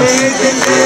Take it,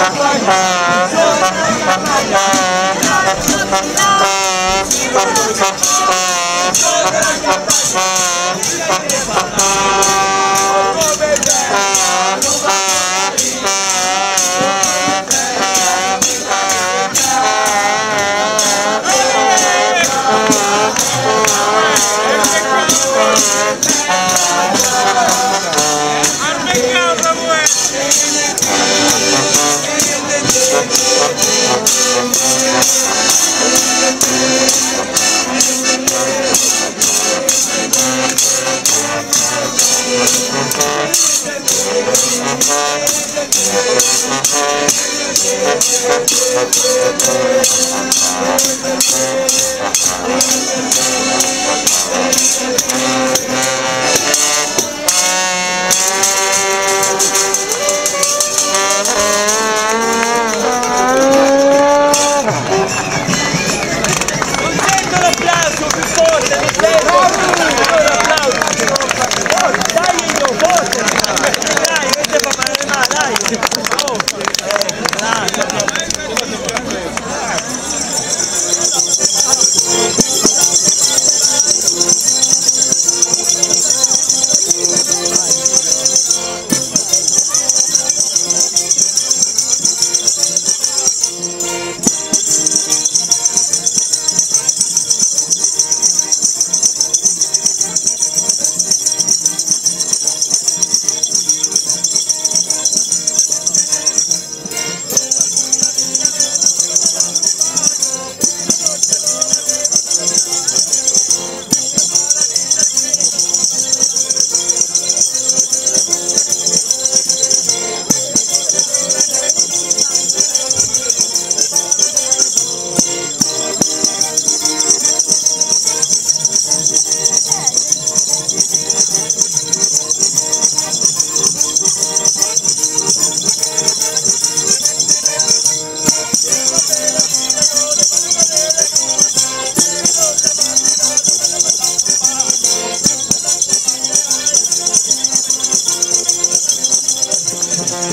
Thank you. Thank you.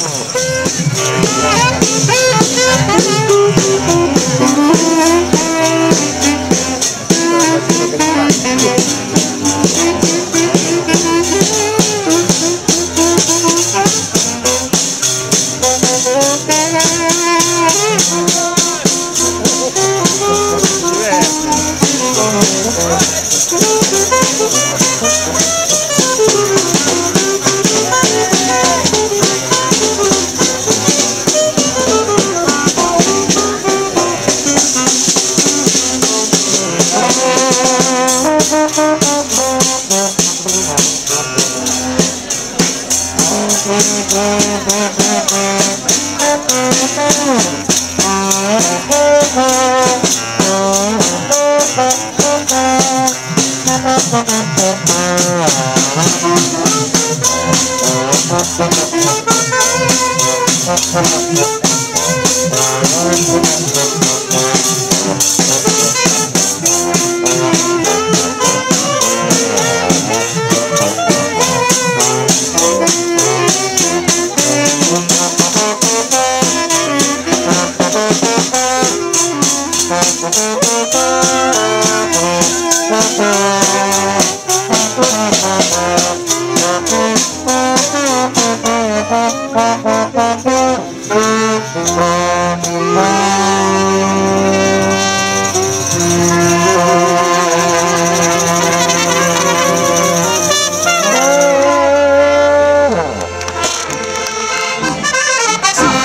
Thank you.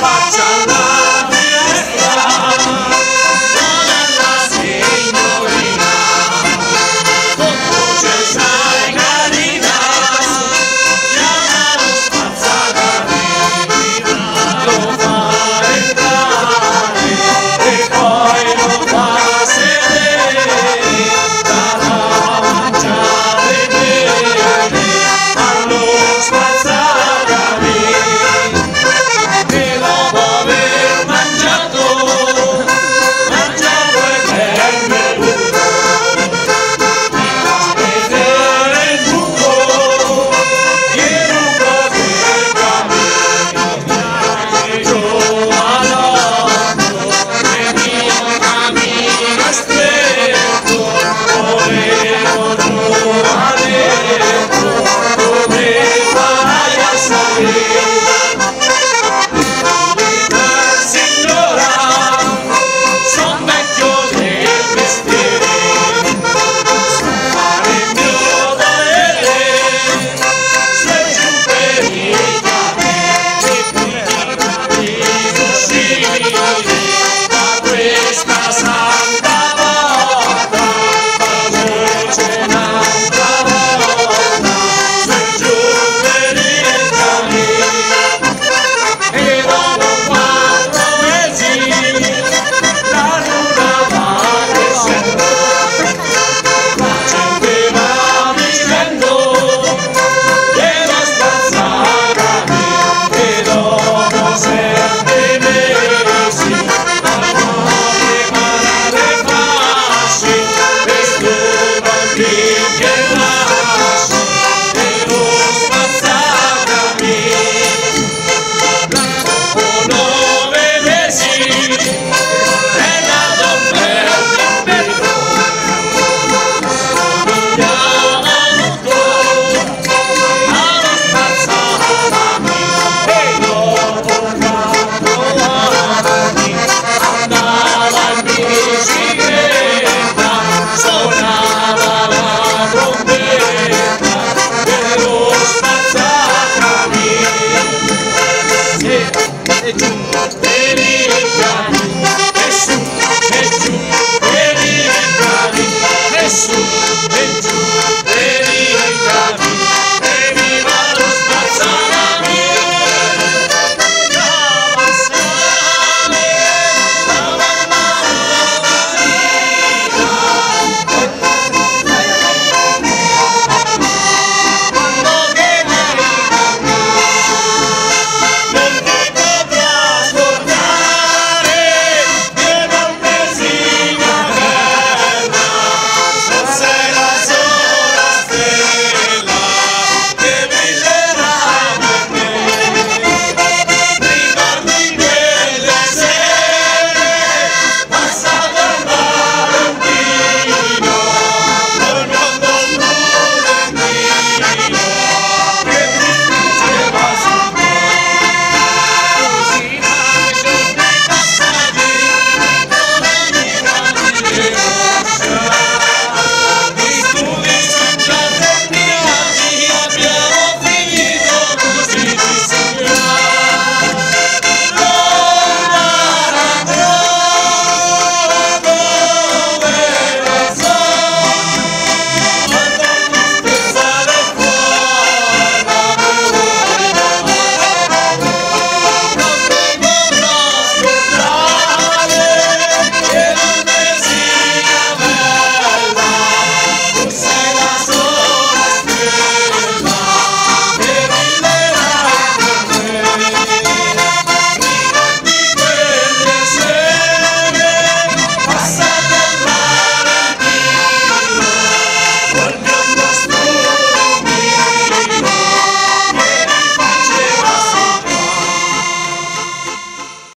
Bye.